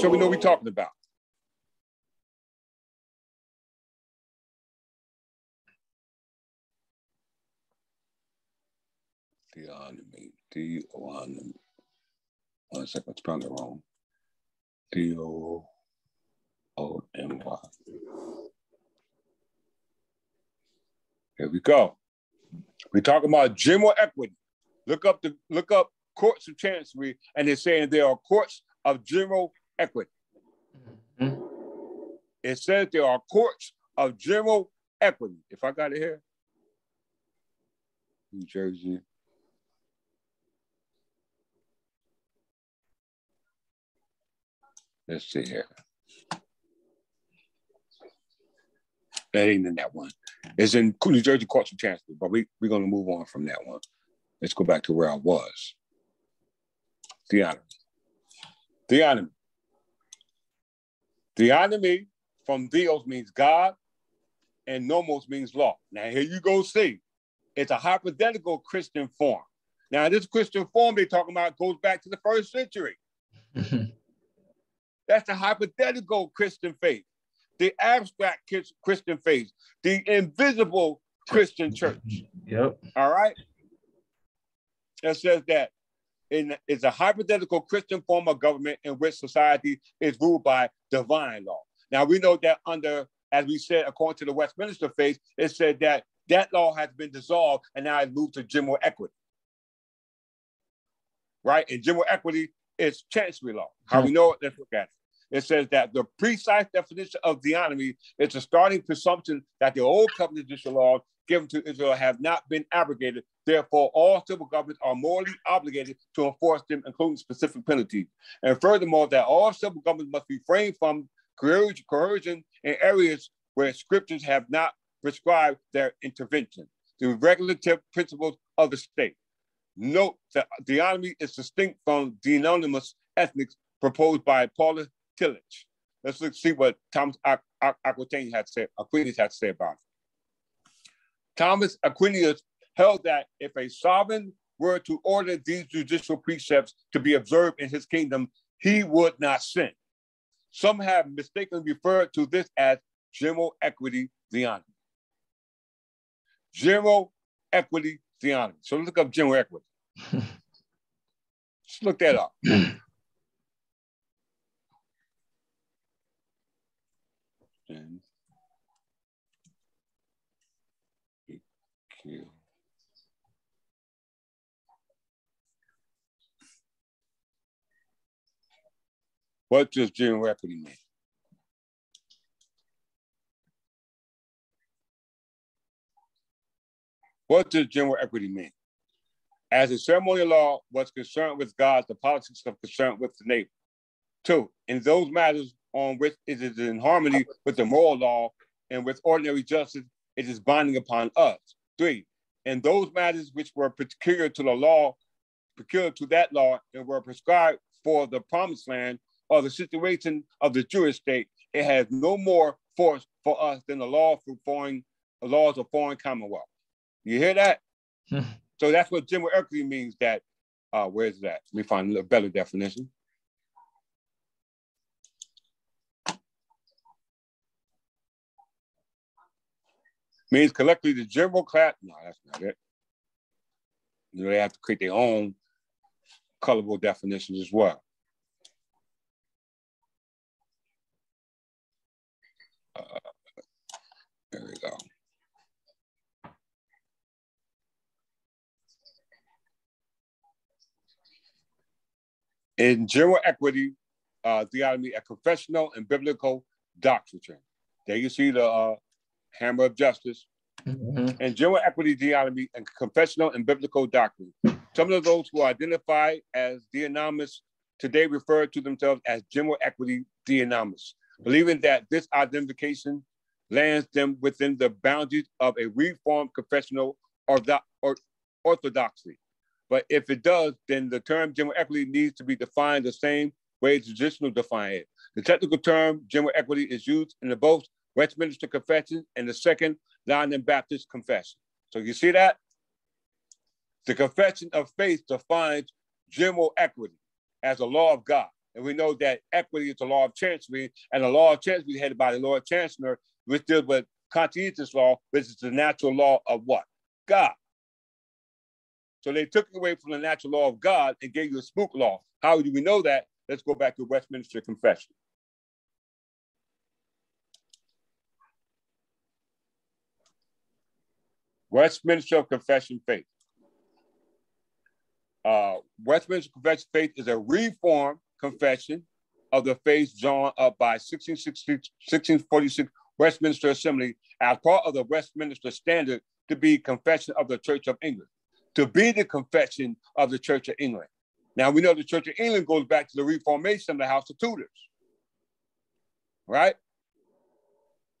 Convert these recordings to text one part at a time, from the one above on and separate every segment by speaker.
Speaker 1: sure we know what we're talking about. Theonomy. N. One second, I spelled it wrong. D O O M Y. Here we go. We're talking about general equity. Look up the look up courts of chancery, and they're saying there are courts of general equity. Mm-hmm. It says there are courts of general equity. If I got it here, New Jersey. Let's see here. That ain't in that one. It's in New Jersey Courts of Chancery, but we, we're going to move on from that one. Let's go back to where I was. Theonomy. Theonomy. Theonomy from Theos means God, and nomos means law. Now, here you go see. It's a hypothetical Christian form. Now, this Christian form they're talking about goes back to the first century. That's the hypothetical Christian faith, the abstract Christian faith, the invisible Christian church.
Speaker 2: Yep.
Speaker 1: All right. That says that in, it's a hypothetical Christian form of government in which society is ruled by divine law. Now we know that under, as we said, according to the Westminster faith, it said that that law has been dissolved and now it moved to general equity. Right? And general equity is chancery law. How hmm. we know it? Let's look at it it says that the precise definition of theonomy is a starting presumption that the old covenant judicial laws given to Israel have not been abrogated. Therefore, all civil governments are morally obligated to enforce them, including specific penalties. And furthermore, that all civil governments must refrain from coercion in areas where scriptures have not prescribed their intervention. The regulative principles of the state. Note that theonomy is distinct from the anonymous ethnics proposed by Paulus Tillich. Let's look, see what Thomas Aquinas had to say, Aquinas had to say about it. Thomas Aquinas held that if a sovereign were to order these judicial precepts to be observed in his kingdom, he would not sin. Some have mistakenly referred to this as general equity theonomy. General equity theonomy. So look up general equity. Just look that up. and. What does general equity mean? What does general equity mean? As a ceremonial law was concerned with God, the politics of concern with the neighbor. Two, in those matters on which it is in harmony with the moral law and with ordinary justice, it is binding upon us. Three, in those matters which were peculiar to the law, peculiar to that law, and were prescribed for the promised land or the situation of the Jewish state, it has no more force for us than the law for foreign the laws of foreign commonwealth. You hear that? so that's what general equity means. That uh, where's that? Let me find a better definition. Means collectively the general class. No, that's not it. You know, they have to create their own colorful definitions as well. Uh, there we go. In general equity, uh, theonomy, a confessional and biblical doctrine. There you see the uh, hammer of justice, mm-hmm. and general equity, theonomy, and confessional and biblical doctrine. Some of those who identify as theonomists today refer to themselves as general equity theonomists, believing that this identification lands them within the boundaries of a reformed confessional or, or orthodoxy. But if it does, then the term general equity needs to be defined the same way traditional define it. The technical term general equity is used in the both Westminster Confession, and the Second London Baptist Confession. So you see that? The Confession of Faith defines general equity as a law of God. And we know that equity is the law of chancery, and the law of chancery is headed by the Lord Chancellor, which deals with conscientious law, which is the natural law of what? God. So they took it away from the natural law of God and gave you a spook law. How do we know that? Let's go back to Westminster Confession. Westminster Confession of Faith. Uh, Westminster Confession of Faith is a reformed confession of the faith drawn up by 1646 Westminster Assembly as part of the Westminster Standard to be confession of the Church of England, to be the confession of the Church of England. Now we know the Church of England goes back to the Reformation of the House of Tudors, right?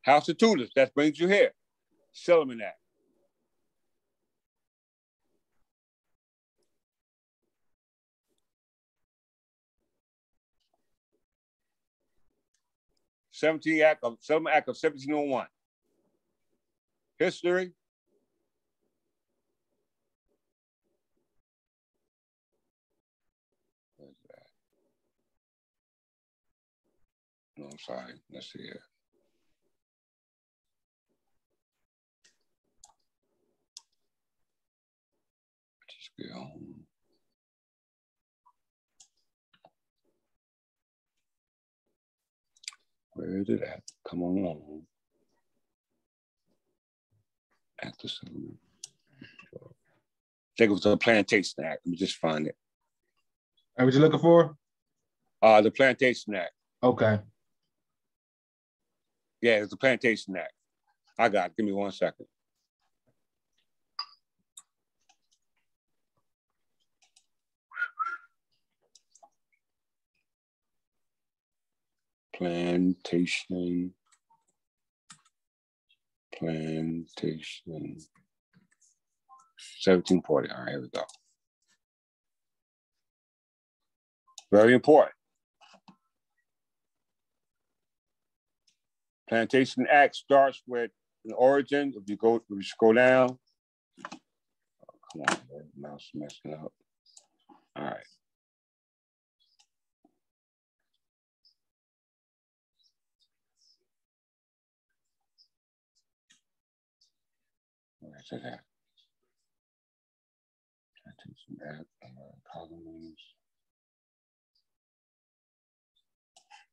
Speaker 1: House of Tudors, that brings you here. Settlement Act. 17 Act of Settlement Act of 1701. History. No, I'm sorry. Let's see here. Just get home. Where is it at? Come on. At the settlement. I think it was a plantation act. Let me just find it.
Speaker 2: Hey, what you looking for?
Speaker 1: Uh the plantation act.
Speaker 2: Okay.
Speaker 1: Yeah, it's the plantation act. I got it. Give me one second. Plantation, plantation, 1740. All right, here we go. Very important. Plantation Act starts with an origin. If you go, if you scroll down, oh, come on, mouse messing up. All right. Where's it some add uh, colonies.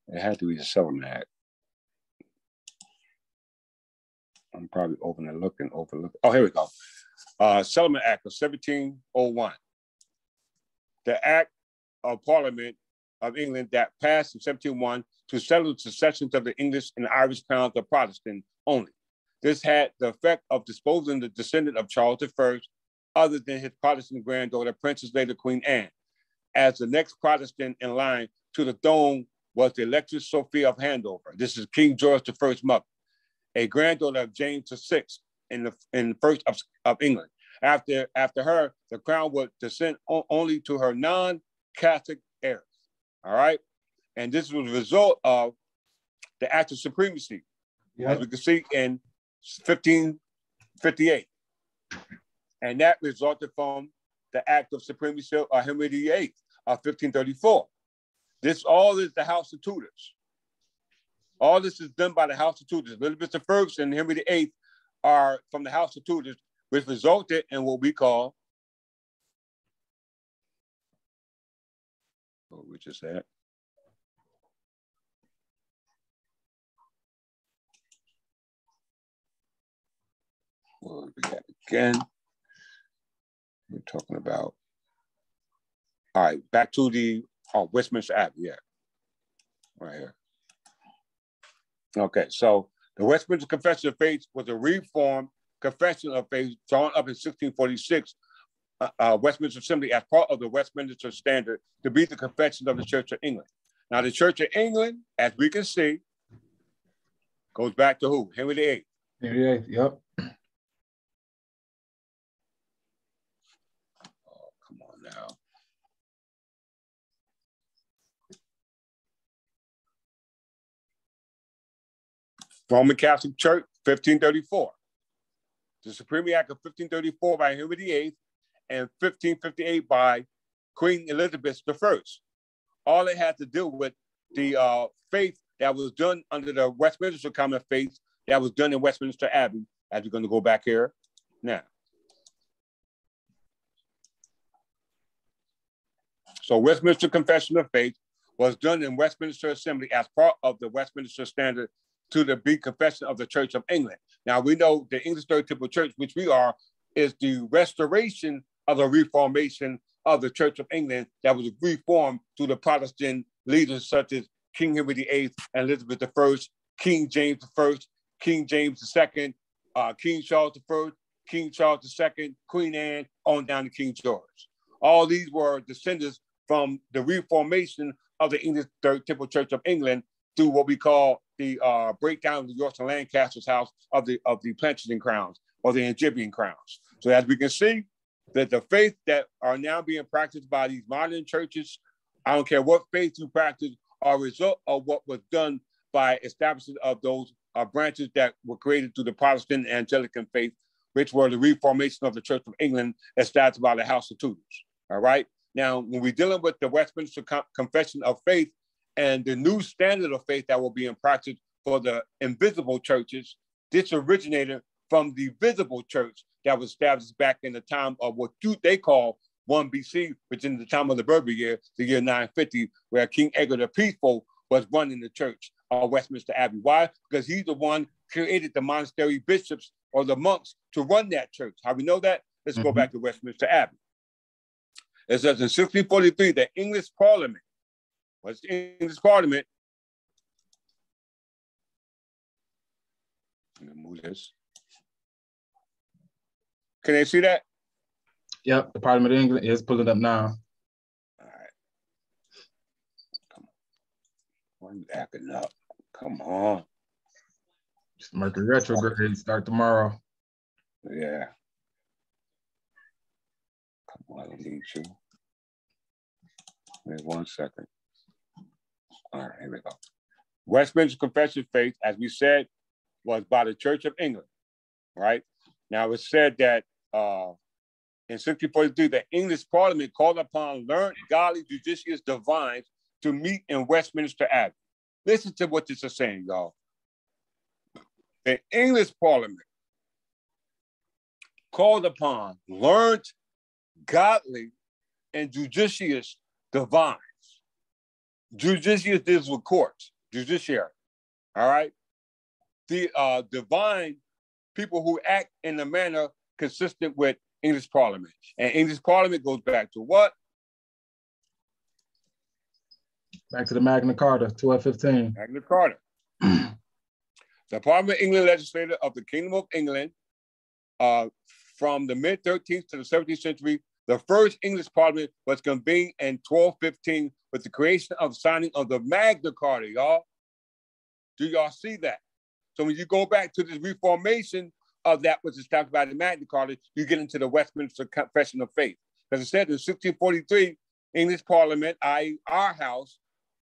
Speaker 1: It had to be the Settlement Act. I'm probably overlooking, overlooking. Oh, here we go. Uh, Settlement Act of 1701. The Act of Parliament of England that passed in 1701 to settle the successions of the English and Irish crowns of Protestant only. This had the effect of disposing the descendant of Charles I, other than his Protestant granddaughter, Princess Lady Queen Anne. As the next Protestant in line to the throne was the Electress Sophia of Hanover. This is King George I's mother, a granddaughter of James VI in the in first of, of England. After, after her, the crown would descend only to her non-Catholic heirs. All right. And this was a result of the Act of Supremacy, yep. as we can see in 1558. And that resulted from the Act of Supremacy of Henry VIII of 1534. This all is the House of Tudors. All this is done by the House of Tudors. Elizabeth I and Henry VIII are from the House of Tudors, which resulted in what we call, what we just said, what we got again? We're talking about. All right, back to the oh, Westminster Abbey, yeah, right here. Okay, so the Westminster Confession of Faith was a reformed confession of faith drawn up in 1646 uh, uh, Westminster Assembly as part of the Westminster Standard to be the confession of the Church of England. Now, the Church of England, as we can see, goes back to who? Henry VIII.
Speaker 2: Henry VIII, yep.
Speaker 1: Roman Catholic Church, 1534. The Supreme Act of 1534 by Henry VIII and 1558 by Queen Elizabeth I. All it had to do with the uh, faith that was done under the Westminster Common Faith that was done in Westminster Abbey, as we're going to go back here now. So Westminster Confession of Faith was done in Westminster Assembly as part of the Westminster Standard to the Big Confession of the Church of England. Now we know the English Third Temple Church, which we are, is the restoration of the Reformation of the Church of England that was reformed through the Protestant leaders such as King Henry VIII and Elizabeth I, King James I, King James II, uh, King Charles I, King Charles II, Queen Anne, on down to King George. All these were descendants from the reformation of the English Third Temple Church of England through what we call the uh, breakdown of the York and Lancaster's house of the of the Plantagenet crowns or the Angevin crowns. So as we can see, that the faith that are now being practiced by these modern churches, I don't care what faith you practice, are a result of what was done by establishment of those uh, branches that were created through the Protestant and Anglican faith, which were the reformation of the Church of England established by the House of Tudors. All right. Now, when we're dealing with the Westminster Confession of Faith and the new standard of faith that will be in practice for the invisible churches, this originated from the visible church that was established back in the time of what they call 1 BC, which in the time of the Berber year, the year 950, where King Edgar the Peaceful was running the church of Westminster Abbey. Why? Because he's the one created the monastery bishops or the monks to run that church. How we know that? Let's mm-hmm. go back to Westminster Abbey. It says in 1643, the English Parliament, what's the English Parliament? Move this. Can they see that?
Speaker 2: Yep, the Parliament of England is pulling up now.
Speaker 1: All right. Come on. Why are you acting up? Come on.
Speaker 2: Just Mercury retrograde start tomorrow.
Speaker 1: Yeah. Come on, I need you. Wait one second. All right, here we go. Westminster Confession of Faith, as we said, was by the Church of England, right? Now it's said that uh, in 1643, the English Parliament called upon learned, godly, judicious divines to meet in Westminster Abbey. Listen to what this is saying, y'all. The English Parliament called upon learned, godly, and judicious divines. Judicious is with courts, judiciary. All right. The uh, divine people who act in a manner consistent with English Parliament. And English Parliament goes back to what?
Speaker 2: Back to the Magna Carta, 1215.
Speaker 1: Magna Carta. the Parliament of England legislator of the Kingdom of England uh, from the mid 13th to the 17th century the first English Parliament was convened in 1215 with the creation of signing of the Magna Carta, y'all. Do y'all see that? So when you go back to the Reformation of that was established by the Magna Carta, you get into the Westminster Confession of Faith. As I said in 1643, English Parliament, i.e., our house,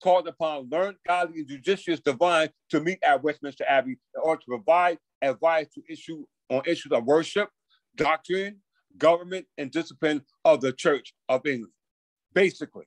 Speaker 1: called upon learned, godly, and judicious divine to meet at Westminster Abbey in order to provide advice to issue on issues of worship, doctrine, government, and discipline of the Church of England. Basically,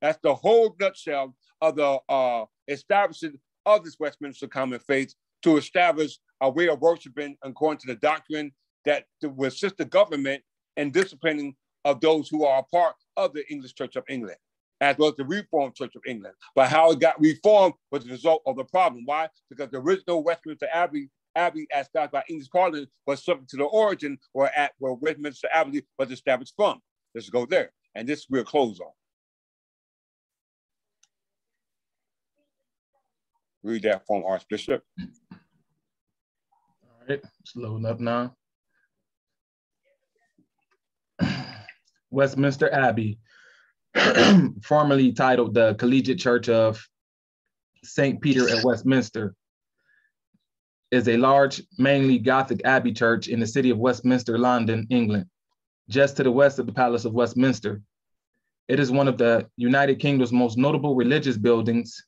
Speaker 1: that's the whole nutshell of the uh, establishing of this Westminster Common Faith to establish a way of worshiping according to the doctrine that will assist the government in disciplining of those who are a part of the English Church of England, as well as the Reformed Church of England. But how it got reformed was the result of the problem. Why? Because the original Westminster Abbey Abbey, as established by English Parliament, was subject to the origin or at where Westminster Abbey was established from. Let's go there. And this we'll close on. Read that from Archbishop.
Speaker 2: All right, it's loading up now. Westminster Abbey, formerly titled the Collegiate Church of St. Peter at Westminster, is a large, mainly Gothic abbey church in the city of Westminster, London, England, just to the west of the Palace of Westminster. It is one of the United Kingdom's most notable religious buildings.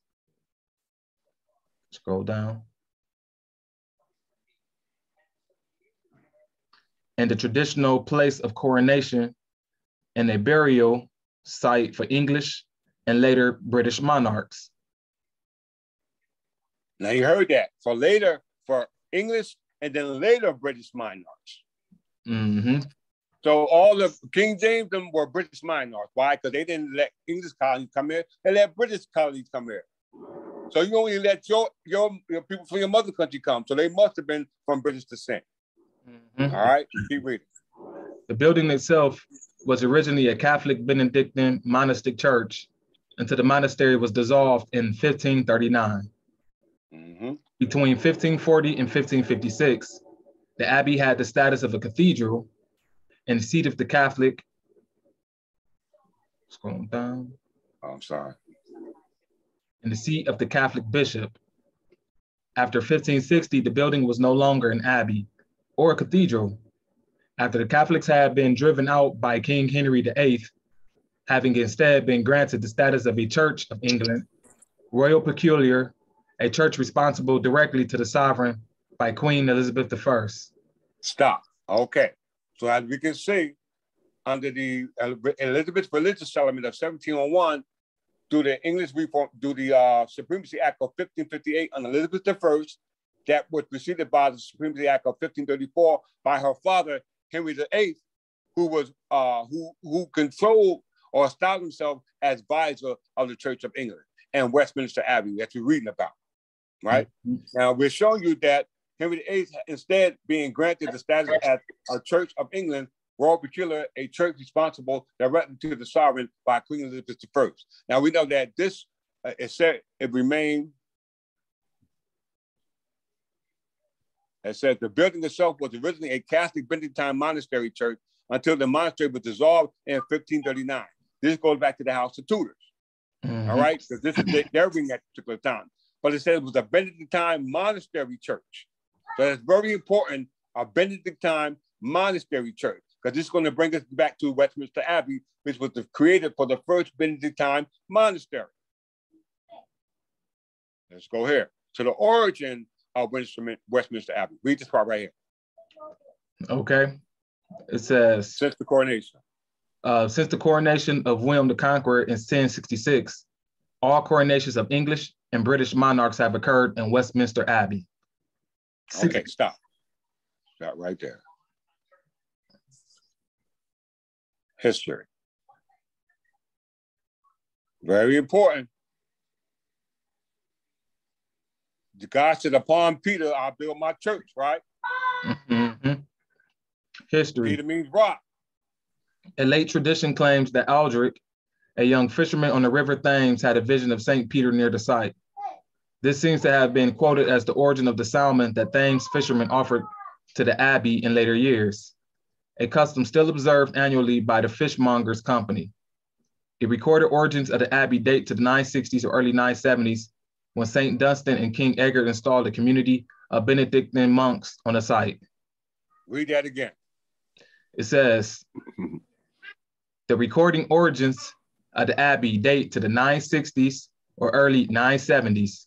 Speaker 2: Scroll down. And the traditional place of coronation and a burial site for English and later British monarchs.
Speaker 1: Now you heard that. For later, for English, and then later British monarchs.
Speaker 2: hmm
Speaker 1: So all the King James them were British monarchs. Why? Because they didn't let English colonies come here. They let British colonies come here. So you only let your, your your people from your mother country come. So they must have been from British descent.
Speaker 2: Mhm.
Speaker 1: All right, keep reading.
Speaker 2: The building itself was originally a Catholic Benedictine monastic church until the monastery was dissolved in 1539.
Speaker 1: hmm
Speaker 2: Between 1540 and 1556, the abbey had the status of a cathedral and seat of the Catholic. Scrolling down.
Speaker 1: Oh, I'm sorry.
Speaker 2: and the seat of the Catholic bishop. After 1560, the building was no longer an abbey or a cathedral. After the Catholics had been driven out by King Henry VIII, having instead been granted the status of a Church of England, Royal Peculiar, a church responsible directly to the sovereign by Queen Elizabeth I.
Speaker 1: Stop. Okay. So as we can see, under the Elizabeth Religious Settlement of 1701, through the English Reform, through the uh, Supremacy Act of 1558 on Elizabeth I, that was preceded by the Supremacy Act of 1534 by her father Henry VIII, who was uh, who who controlled or styled himself as advisor of the Church of England and Westminster Abbey that we're reading about. Right now, we're showing you that Henry VIII, instead being granted the status as a Church of England, Royal Peculiar, a church responsible directly to the sovereign by Queen Elizabeth I. Now we know that this uh, it said it remained. It said the building itself was originally a Catholic Benedictine monastery church until the monastery was dissolved in 1539. This goes back to the House of Tudors,
Speaker 2: Mhm.
Speaker 1: all right? Because this is the- their ring at particular time. But it said it was a Benedictine monastery church. So it's very important, a Benedictine monastery church, because this is going to bring us back to Westminster Abbey, which was the, created for the first Benedictine monastery. Let's go here to the origin of Westminster, Westminster Abbey. Read this part right here.
Speaker 2: Okay. It says,
Speaker 1: Since the coronation.
Speaker 2: Uh, since the coronation of William the Conqueror in 1066, all coronations of English and British monarchs have occurred in Westminster Abbey.
Speaker 1: Okay, stop. Stop right there. History. Very important. The God said, Upon Peter, I'll build my church, right?
Speaker 2: Mhm. History.
Speaker 1: Peter means rock.
Speaker 2: A late tradition claims that Aldrich, a young fisherman on the River Thames, had a vision of St. Peter near the site. This seems to have been quoted as the origin of the salmon that Thames fishermen offered to the Abbey in later years, a custom still observed annually by the Fishmongers Company. The recorded origins of the Abbey date to the 960s or early 970s when St. Dunstan and King Edgar installed a community of Benedictine monks on the site.
Speaker 1: Read that again.
Speaker 2: It says the recording origins of the Abbey date to the 960s or early 970s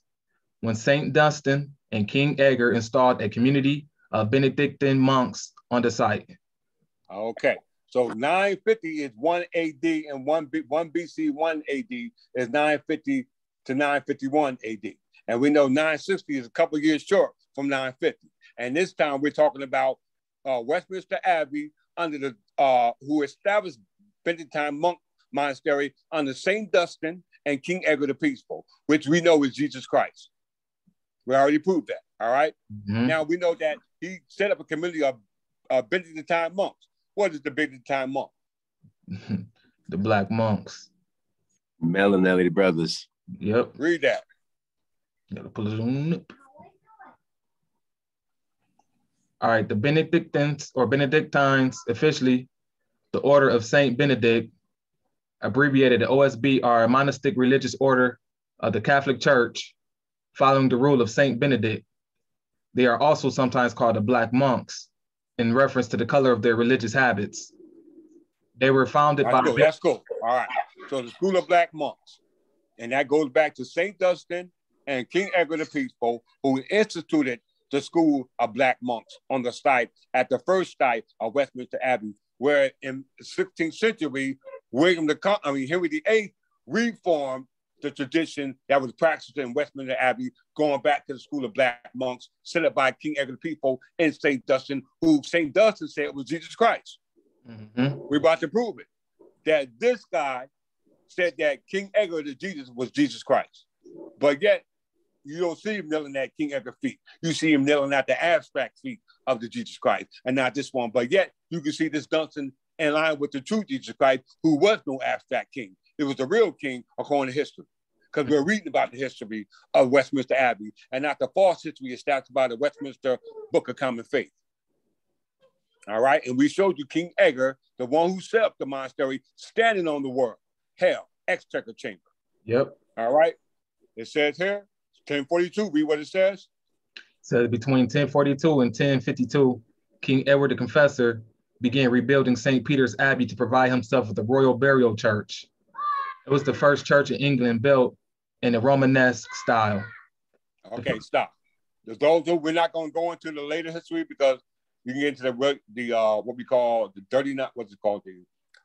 Speaker 2: when St. Dunstan and King Edgar installed a community of Benedictine monks on the site.
Speaker 1: Okay. So 950 is 1 AD and 1, B, 1 BC, 1 AD is 950 to 951 AD. And we know 960 is a couple years short from 950. And this time we're talking about uh, Westminster Abbey under the, uh, who established Benedictine monk monastery on the St. Dustin and King Edgar the Peaceful, which we know is Jesus Christ. We already proved that. All right.
Speaker 2: Mhm.
Speaker 1: Now we know that he set up a community of uh, Benedictine monks. What is the Benedictine monk?
Speaker 2: the Black monks.
Speaker 3: Melanelli brothers.
Speaker 2: Yep.
Speaker 1: Read that.
Speaker 2: Gotta pull it on up. All right, the Benedictines or Benedictines, officially the Order of Saint Benedict, abbreviated the OSB, are a monastic religious order of the Catholic Church, following the rule of Saint Benedict. They are also sometimes called the Black monks, in reference to the color of their religious habits. They were founded
Speaker 1: That's
Speaker 2: by
Speaker 1: cool. That's cool. All right. So the School of Black Monks, and that goes back to Saint Dunstan and King Edward the Peaceful, who instituted the School of Black Monks on the site at the first site of Westminster Abbey, where in 16th century, William the Con- I mean Henry VIII reformed the tradition that was practiced in Westminster Abbey, going back to the school of black monks set up by King Edgar the Peaceful in St. Dustin, who St. Dustin said was Jesus Christ. Mm-hmm. We're about to prove it. That this guy said that King Edgar the Jesus was Jesus Christ. But yet, you don't see him kneeling at King Edgar feet. You see him kneeling at the abstract feet of the Jesus Christ, and not this one. But yet, you can see this Dunstan in line with the true Jesus Christ, who was no abstract king. It was the real king according to history. Because we're reading about the history of Westminster Abbey and not the false history established by the Westminster Book of Common Faith. All right. And we showed you King Edgar, the one who set up the monastery, standing on the word, hell, exchequer chamber.
Speaker 2: Yep.
Speaker 1: All right. It says here, 1042, read what it says.
Speaker 2: It says between 1042 and 1052, King Edward the Confessor began rebuilding St. Peter's Abbey to provide himself with a royal burial church. It was the first church in England built in the Romanesque style.
Speaker 1: Okay, stop. Those we're not going to go into the later history because you can get into the the uh, what we call the 39 what's it called the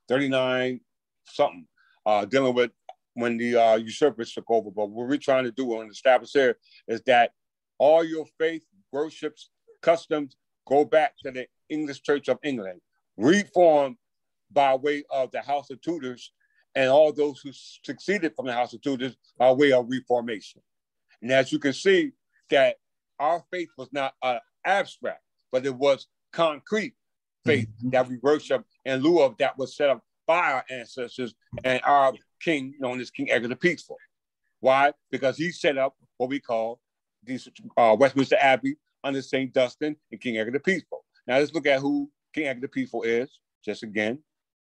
Speaker 1: 39 something uh, dealing with when the uh, usurpers took over. But what we're trying to do and establish here is that all your faith, worships, customs go back to the English Church of England, reformed by way of the House of Tudors and all those who succeeded from the House of Tudors by way of reformation. And as you can see, that our faith was not uh, abstract, but it was concrete faith mm-hmm. that we worship in lieu of that was set up by our ancestors and our king, known as King Edgar the Peaceful. Why? Because he set up what we call these uh, Westminster Abbey under St. Dustin and King Edgar the Peaceful. Now let's look at who King Edgar the is, just again,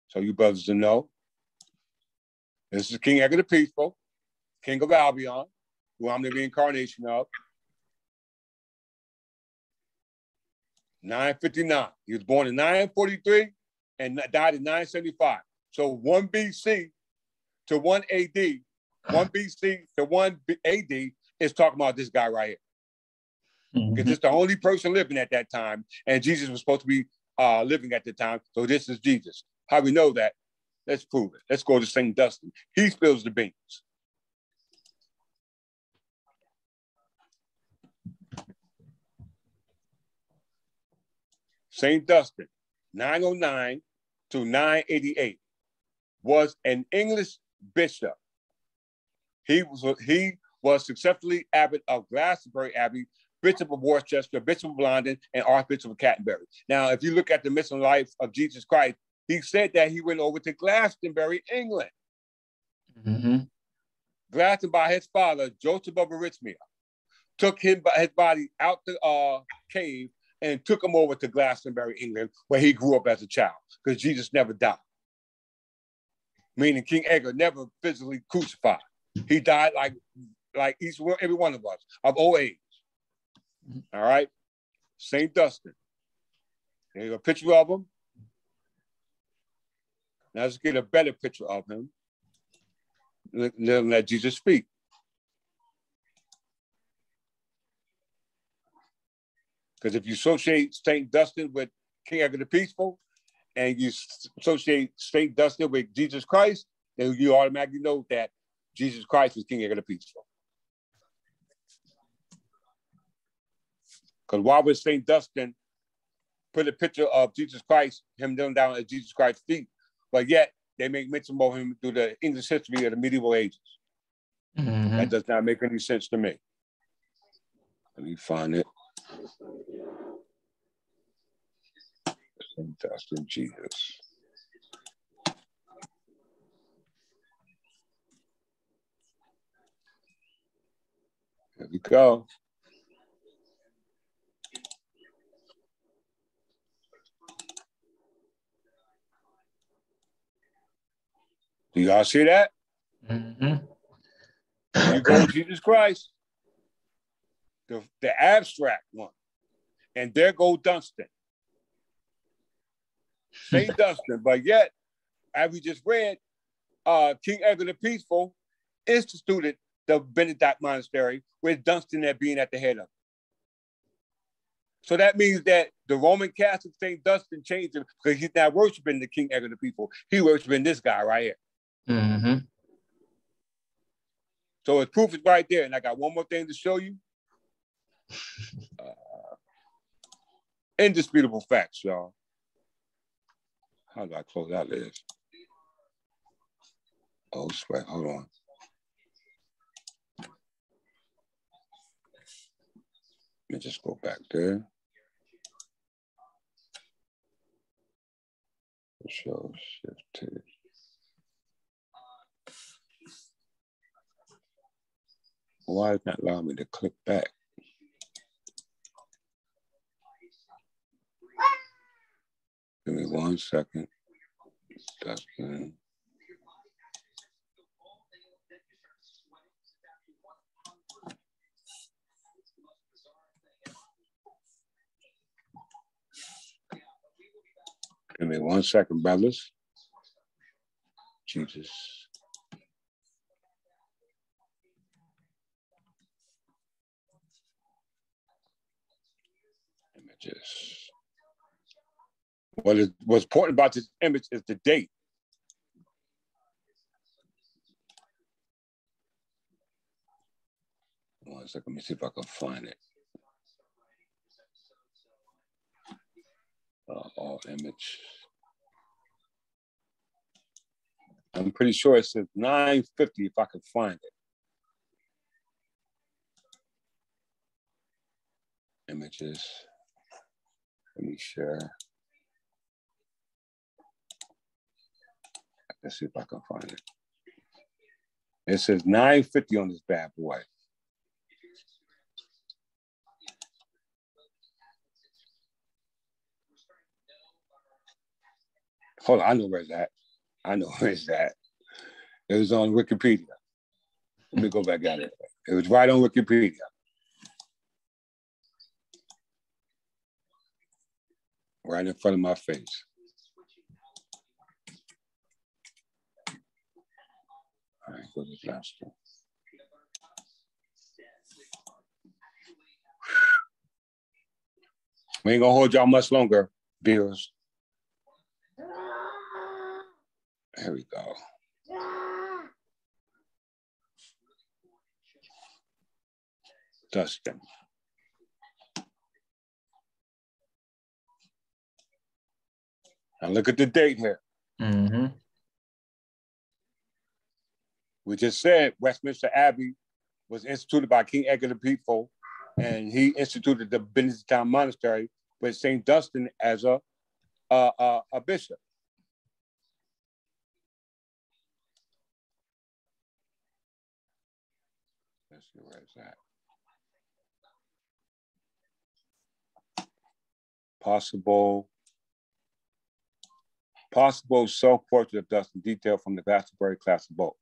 Speaker 1: so you brothers to know. This is King Edgar the King of Albion, who I'm the reincarnation of. 959. He was born in 943 and died in 975. So 1 BC to 1 AD, 1 BC to 1 AD is talking about this guy right here. Mm-hmm. Because it's the only person living at that time, and Jesus was supposed to be uh, living at the time. So this is Jesus. How we know that? Let's prove it. Let's go to St. Dustin. He spills the beans. St. Dustin, 909 to 988, was an English bishop. He was, he was successfully abbot of Glastonbury Abbey, Bishop of Worcester, Bishop of London, and Archbishop of Canterbury. Now, if you look at the mission life of Jesus Christ, he said that he went over to Glastonbury, England. Mm-hmm. Glaston by his father, Joseph of Arimathea, took him by his body out the uh, cave and took him over to Glastonbury, England, where he grew up as a child, because Jesus never died. Meaning King Edgar never physically crucified. He died like like each every one of us of old age. All right. St. Dustin. There's a picture of him. Now let's get a better picture of him. Let, let Jesus speak. Because if you associate St. Dustin with King Edgar the Peaceful, and you associate St. Dustin with Jesus Christ, then you automatically know that Jesus Christ was King Edgar the Peaceful. Because why would St. Dustin put a picture of Jesus Christ, him kneeling down at Jesus Christ's feet, but yet they make mention of him through the English history of the medieval ages? Mm-hmm. That does not make any sense to me. Let me find it. St. Dustin, Jesus. There we go. Do y'all see that? Mm-hmm. You go Jesus Christ, the, the abstract one. And there go Dunstan. St. Dunstan. But yet, as we just read, uh, King Edgar the Peaceful instituted the Benedict Monastery with Dunstan there being at the head of it. So that means that the Roman Catholic St. Dunstan changed him because he's not worshiping the King Edgar the Peaceful. He worshiping this guy right here. Mm-hmm. So his proof is right there. And I got one more thing to show you. Uh, indisputable facts, y'all. How do I close out this? Oh, sweat. Hold on. Let me just go back there. Show shift Why is not allowing me to click back? Give me one second. Dustin. Give me one second, brothers. Jesus. Images. What is what's important about this image is the date. One second, let me see if I can find it. Uh, all image. I'm pretty sure it says 950 if I can find it. Images. Let me share. Let's see if I can find it. It says 950 on this bad boy. Hold on, I know where's that. I know where's that. It was on Wikipedia. Let me go back at it. It was right on Wikipedia. Right in front of my face. All right, go to this last one. We ain't gonna hold y'all much longer, viewers. There we go. Dustin. Now look at the date here.
Speaker 2: Mm-hmm.
Speaker 1: We just said Westminster Abbey was instituted by King Edgar the Peaceful, and he instituted the Benedictine Monastery with St. Dustin as a, a, a, a bishop. Let's see where it's at. Possible possible self-portrait of Dustin detailed from the Glastonbury Classbook.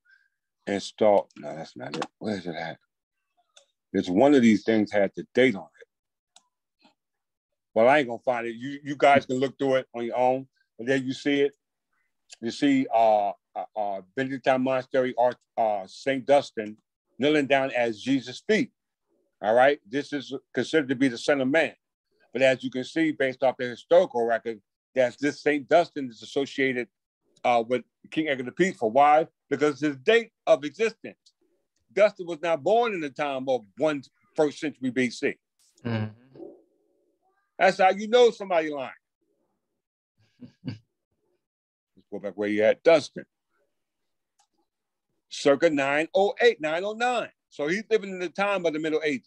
Speaker 1: Installed. No, that's not it. Where is it at? It's one of these things had the date on it. Well, I ain't gonna find it. You you guys can look through it on your own, and then you see it. You see uh uh, uh Benedictine Monastery Arch uh Saint Dustin kneeling down as Jesus' feet. All right. This is considered to be the Son of Man. But as you can see, based off the historical record, that this St. Dustin is associated uh, with King Edgar the Peaceful. Why? Because his date of existence. Dustin was not born in the time of one first century BC.
Speaker 2: Mm-hmm.
Speaker 1: That's how you know somebody lying. Let's go back where you at, Dustin. Circa 908, 909. So he's living in the time of the Middle Ages.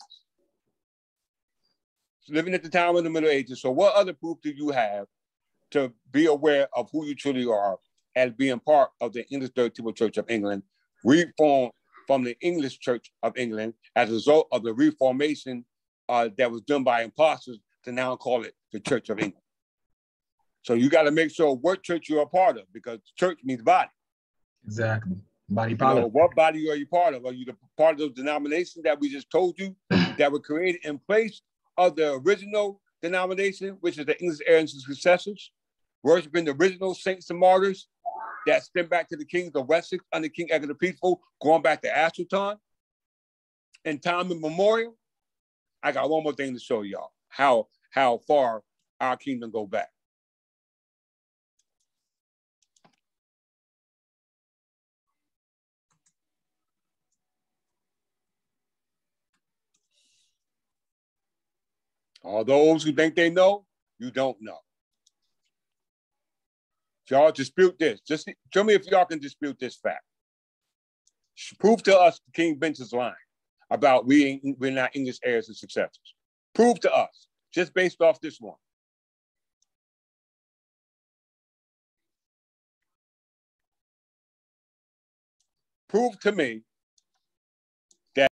Speaker 1: He's living at the time of the Middle Ages. So what other proof do you have to be aware of who you truly are as being part of the English Third Temple Church of England, reformed from the English Church of England as a result of the reformation uh, that was done by imposters to now call it the Church of England. So you got to make sure what church you're a part of because church means body.
Speaker 2: Exactly. Body
Speaker 1: You know, what body are you part of? Are you the part of those denominations that we just told you that were created in place of the original denomination, which is the English heirs and successors, worshiping the original saints and martyrs that stem back to the kings of Wessex under King Edgar the Peaceful, going back to Astroton and time immemorial. I got one more thing to show y'all how how far our kingdom go back. All those who think they know, you don't know. Y'all dispute this, just tell me if y'all can dispute this fact. Prove to us King Ben's line about we ain't, we're not English heirs and successors. Prove to us, just based off this one. Prove to me